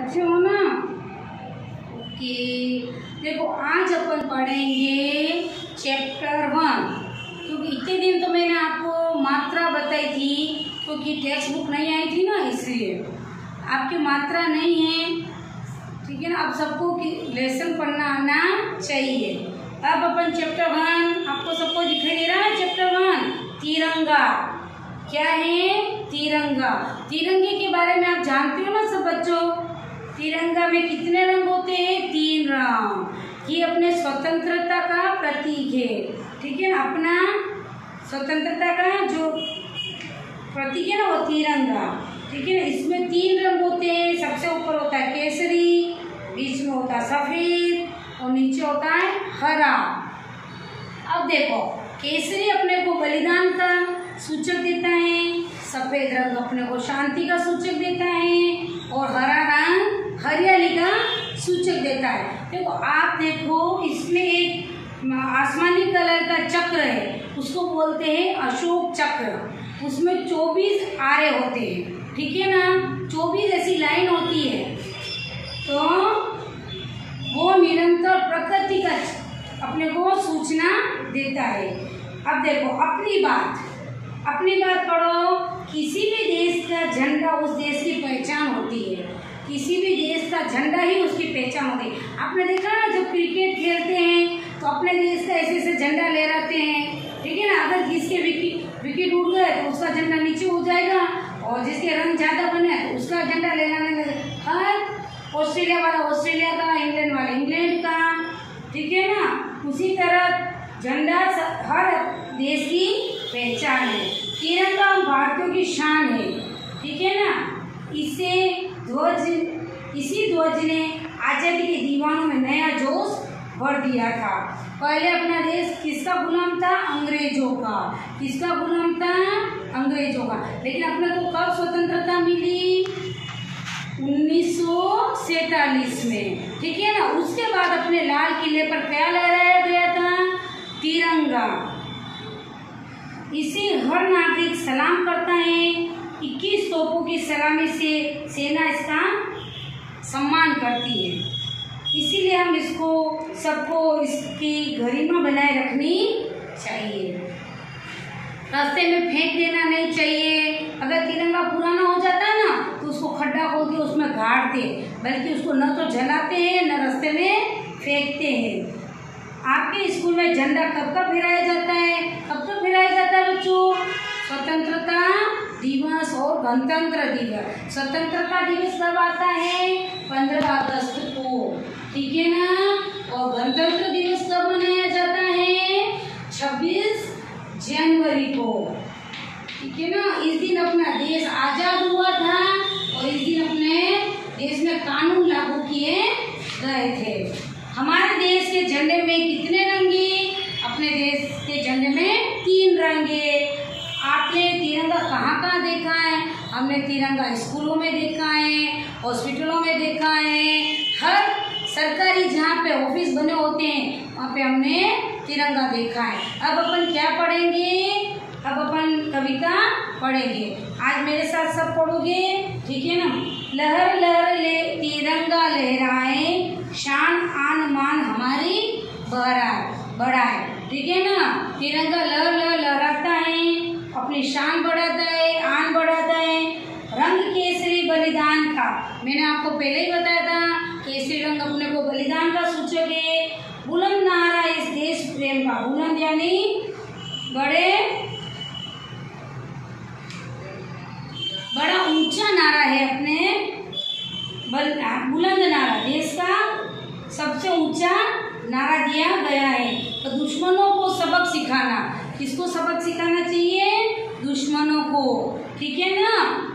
अच्छे हो ना? ओके। देखो, आज अपन पढ़ेंगे चैप्टर वन क्योंकि इतने दिन तो मैंने आपको मात्रा बताई थी, क्योंकि टेक्स्ट बुक नहीं आई थी ना, इसलिए। आपकी मात्रा नहीं है। ठीक है ना? अब सबको लेसन पढ़ना आना चाहिए। अब अपन चैप्टर वन आपको सबको दिखाई दे रहा है चैप्टर वन तिरंगा। क्या है? तिरंगा। तिरंगे के बारे में आप जानते हो ना सब बच्चों? तिरंगा में कितने रंग होते हैं? तीन रंग। ये अपने स्वतंत्रता का प्रतीक है। ठीक है ना? अपना स्वतंत्रता का जो प्रतीक है ना, वो तिरंगा। ठीक है ना? इसमें तीन रंग होते हैं। सबसे ऊपर होता है केसरी, बीच में होता है सफ़ेद और नीचे होता है हरा। अब देखो, केसरी अपने को बलिदान का सूचक देता है, सफ़ेद रंग अपने को शांति का सूचक देता है और हरा रंग हरियाली का सूचक देता है। देखो, आप देखो, इसमें एक आसमानी कलर का चक्र है। उसको बोलते हैं अशोक चक्र। उसमें 24 आरे होते हैं। ठीक है ना? 24 ऐसी लाइन होती है। तो वो निरंतर प्रकृति का अपने को सूचना देता है। अब देखो, अपनी बात। अपनी बात पढ़ो। किसी भी देश का झंडा उस देश की पहचान होती है। किसी भी देश का झंडा ही उसकी पहचान है। आपने देखा ना, जब क्रिकेट खेलते हैं तो अपने देश का ऐसे ऐसे झंडा लहराते हैं। ठीक है ना? अगर जिसके विकेट विकेट उड़ गए तो उसका झंडा नीचे उड़ जाएगा। और जिसके रंग ज़्यादा बने तो उसका झंडा लहराने लगे। हर ऑस्ट्रेलिया वाला, ऑस्ट्रेलिया का, इंग्लैंड वाला, इंग्लैंड का। ठीक है ना? उसी तरह झंडा हर देश की पहचान है। तिरंगा भारतीयों की शान है। ठीक है ना? इसे ध्वज, इसी ध्वज ने आज़ादी के दीवानों में नया जोश भर दिया था। पहले अपना देश किसका गुलाम था? अंग्रेज़ों का। किसका गुलाम था? अंग्रेज़ों का। लेकिन अपने को कब स्वतंत्रता मिली? उन्नीस में। ठीक है ना? उसके बाद अपने लाल किले पर क्या लहराया गया था? तिरंगा। इसे हर नागरिक सलाम करता है। 21 तोपों की सलामी से सेना इसका सम्मान करती है। इसीलिए हम इसको, सबको इसकी गरिमा बनाए रखनी चाहिए। रास्ते में फेंक देना नहीं चाहिए। अगर तिरंगा पुराना हो जाता है ना तो उसको खड्डा खोल के उसमें गाड़ते, बल्कि उसको न तो जलाते हैं, न रास्ते में फेंकते हैं। आपके स्कूल में झंडा कब कब फहराया जाता है? कब कब फहराया जाता है बच्चों? स्वतंत्रता दिवस। और गणतंत्र दिवस। स्वतंत्रता दिवस कब आता है पंद्रह अगस्त को। ठीक है ना? और गणतंत्र दिवस कब मनाया जाता है छब्बीस जनवरी को ठीक है ना इस दिन अपना देश आज़ाद हुआ था और इस दिन अपने देश में कानून लागू किए गए थे हमारे देश के झंडे में कितने रंगे अपने देश के झंडे में तीन रंगे आपने तिरंगा कहाँ कहाँ देखा है हमने तिरंगा स्कूलों में देखा है, हॉस्पिटलों में देखा है, हर सरकारी जहाँ पे ऑफ़िस बने होते हैं, वहाँ पे हमने तिरंगा देखा है। अब अपन क्या पढ़ेंगे? अब अपन कविता पढ़ेंगे। आज मेरे साथ सब पढ़ोगे? ठीक है ना? लहर लहर ले, तिरंगा लहराए, शान, आन, मान हमारी बढ़ाए बढ़ाए। ठीक है ना? तिरंगा लहर लहर लहराता है, अपनी शान बढ़ाता है आन बढ़ाता है रंग केसरी बलिदान का। मैंने आपको पहले ही बताया था केसरी रंग अपने को बलिदान का सूचक है। बुलंद नारा इस देश प्रेम का। बुलंद यानी बड़े, बड़ा ऊँचा नारा है अपने। बुलंद नारा। देश का सबसे ऊँचा नारा दिया गया है। तो दुश्मनों को सबक सिखाना। किसको सबक सिखाना चाहिए? दुश्मनों को। ठीक है ना?